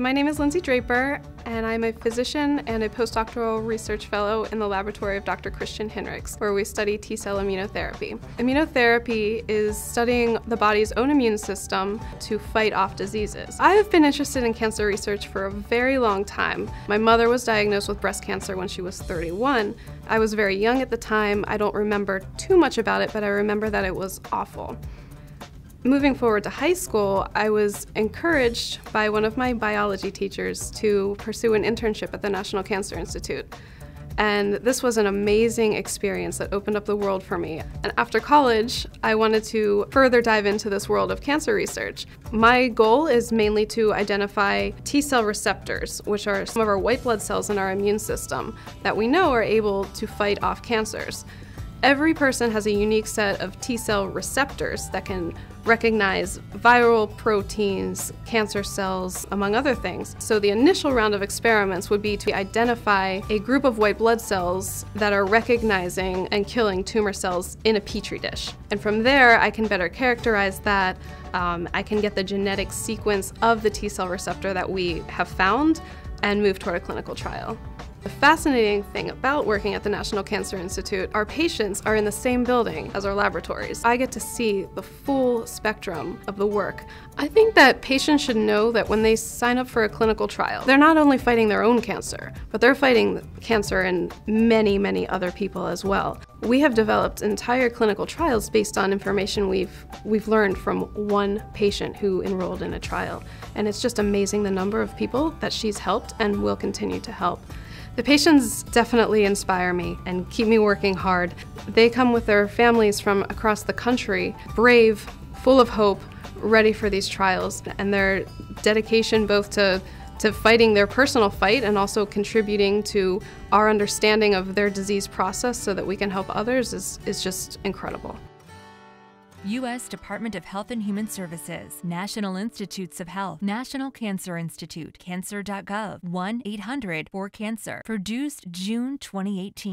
My name is Lindsey Draper, and I'm a physician and a postdoctoral research fellow in the laboratory of Dr. Christian Hinrichs, where we study T cell immunotherapy. Immunotherapy is studying the body's own immune system to fight off diseases. I have been interested in cancer research for a very long time. My mother was diagnosed with breast cancer when she was 31. I was very young at the time. I don't remember too much about it, but I remember that it was awful. Moving forward to high school, I was encouraged by one of my biology teachers to pursue an internship at the National Cancer Institute. And this was an amazing experience that opened up the world for me. And after college, I wanted to further dive into this world of cancer research. My goal is mainly to identify T cell receptors, which are some of our white blood cells in our immune system that we know are able to fight off cancers. Every person has a unique set of T cell receptors that can recognize viral proteins, cancer cells, among other things. So the initial round of experiments would be to identify a group of white blood cells that are recognizing and killing tumor cells in a petri dish. And from there, I can better characterize that. Um, I can get the genetic sequence of the T cell receptor that we have found and move toward a clinical trial. The fascinating thing about working at the National Cancer Institute, our patients are in the same building as our laboratories. I get to see the full spectrum of the work. I think that patients should know that when they sign up for a clinical trial, they're not only fighting their own cancer, but they're fighting cancer in many, many other people as well. We have developed entire clinical trials based on information we've we've learned from one patient who enrolled in a trial. And it's just amazing the number of people that she's helped and will continue to help. The patients definitely inspire me and keep me working hard. They come with their families from across the country, brave, full of hope, ready for these trials, and their dedication both to to fighting their personal fight and also contributing to our understanding of their disease process so that we can help others is, is just incredible. U.S. Department of Health and Human Services, National Institutes of Health, National Cancer Institute, cancer.gov, 1 800 4 Cancer, produced June 2018.